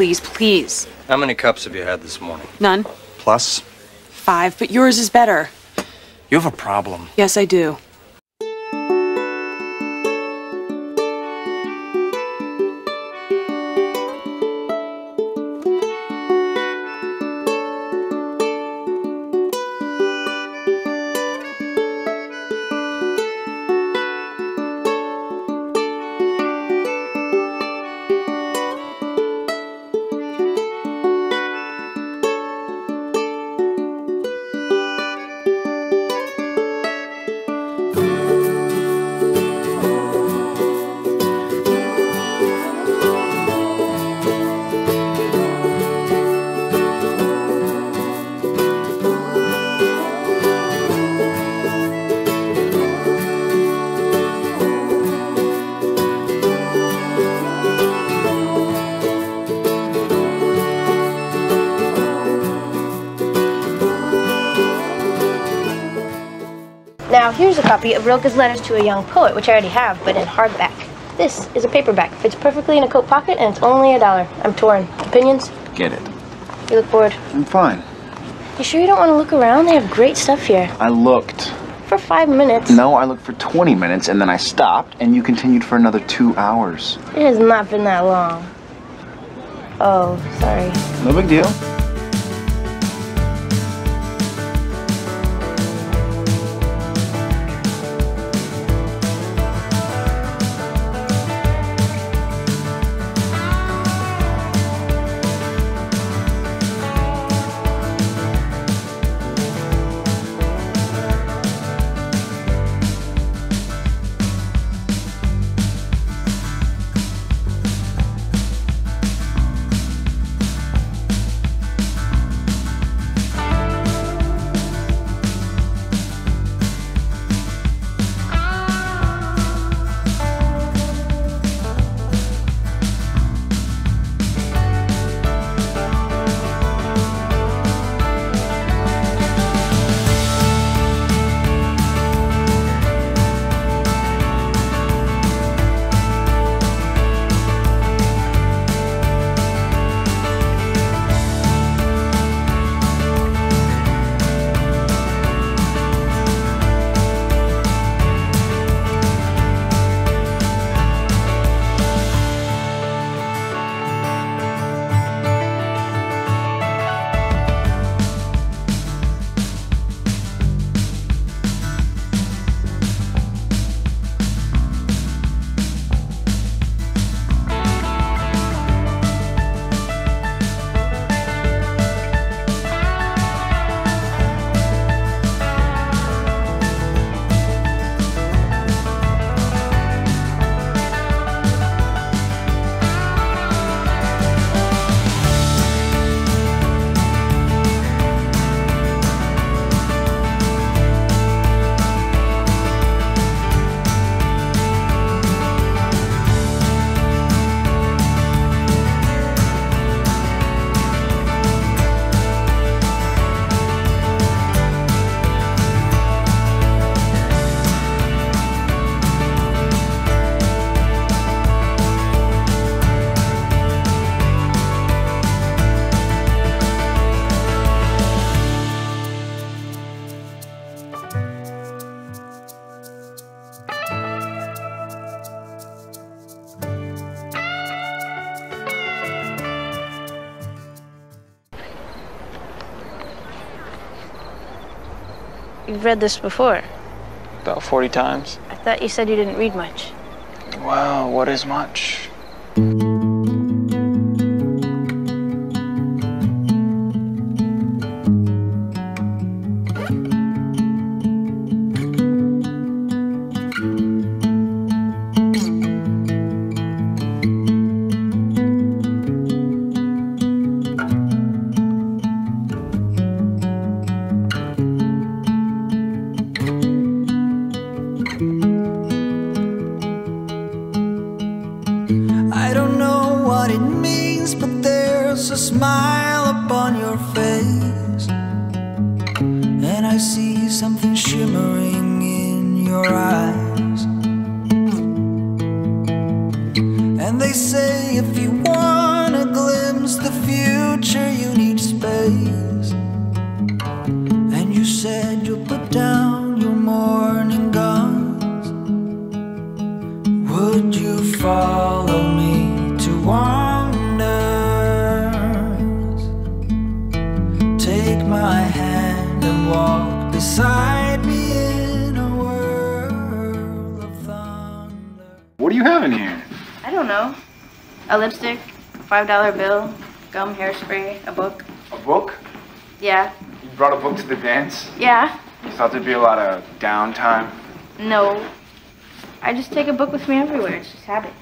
please, please. How many cups have you had this morning? None. Plus? Five, but yours is better. You have a problem. Yes, I do. Now, here's a copy of Rilke's Letters to a Young Poet, which I already have, but in hardback. This is a paperback. Fits perfectly in a coat pocket, and it's only a dollar. I'm torn. Opinions? Get it. You look bored. I'm fine. You sure you don't want to look around? They have great stuff here. I looked. For five minutes. No, I looked for 20 minutes and then I stopped and you continued for another two hours. It has not been that long. Oh, sorry. No big deal. You've read this before. About 40 times. I thought you said you didn't read much. Well, what is much? Face. And I see something shimmering in your eyes. And they say if you want a glimpse, the future you need space. And you said you'll put down What do you have in here? I don't know. A lipstick, a five dollar bill, gum, hairspray, a book. A book? Yeah. You brought a book to the dance? Yeah. You thought there'd be a lot of downtime? No. I just take a book with me everywhere. It's just habit.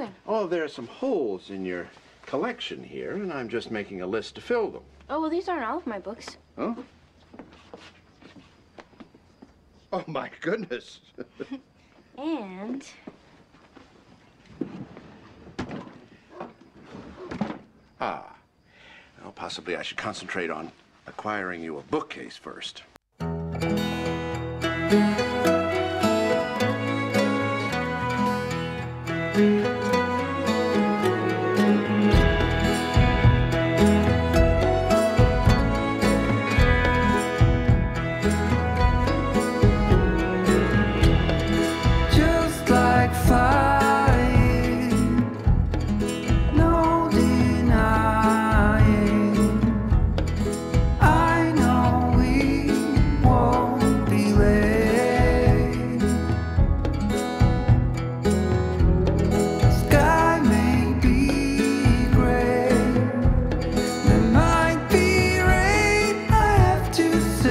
Doing? Oh, there are some holes in your collection here, and I'm just making a list to fill them. Oh, well, these aren't all of my books. Huh? Oh, my goodness. And ah. Well, possibly I should concentrate on acquiring you a bookcase first. to say